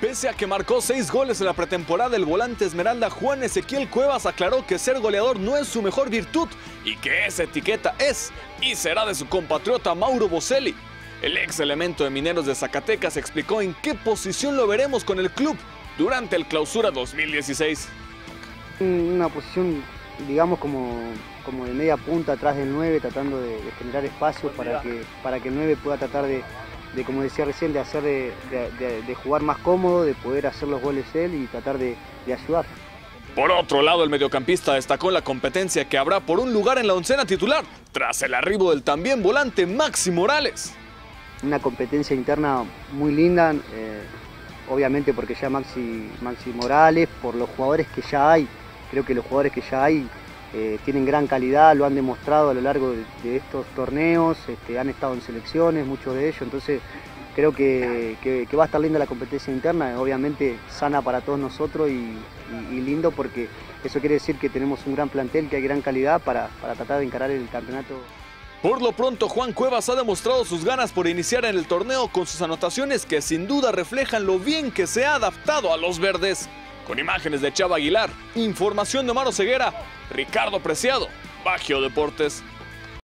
Pese a que marcó seis goles en la pretemporada, el volante Esmeralda Juan Ezequiel Cuevas aclaró que ser goleador no es su mejor virtud y que esa etiqueta es y será de su compatriota Mauro Boselli. El ex elemento de Mineros de Zacatecas explicó en qué posición lo veremos con el club durante el clausura 2016. Una posición, digamos, como, como de media punta atrás del 9, tratando de, generar espacios para que, para que el 9 pueda tratar de, de, como decía recién, de, hacer de, de, jugar más cómodo, de poder hacer los goles él y tratar de, ayudar. Por otro lado, el mediocampista destacó la competencia que habrá por un lugar en la oncena titular, tras el arribo del también volante Maxi Morales. Una competencia interna muy linda, eh, obviamente porque ya Maxi, Maxi Morales, por los jugadores que ya hay, creo que los jugadores que ya hay eh, tienen gran calidad, lo han demostrado a lo largo de, estos torneos, este, han estado en selecciones, muchos de ellos, entonces creo que, va a estar linda la competencia interna, obviamente sana para todos nosotros y, lindo porque eso quiere decir que tenemos un gran plantel, que hay gran calidad para, para tratar de encarar el campeonato. Por lo pronto, Juan Cuevas ha demostrado sus ganas por iniciar en el torneo con sus anotaciones que sin duda reflejan lo bien que se ha adaptado a los verdes. Con imágenes de Chava Aguilar, información de Maro Ceguera, Ricardo Preciado, Bagio Deportes.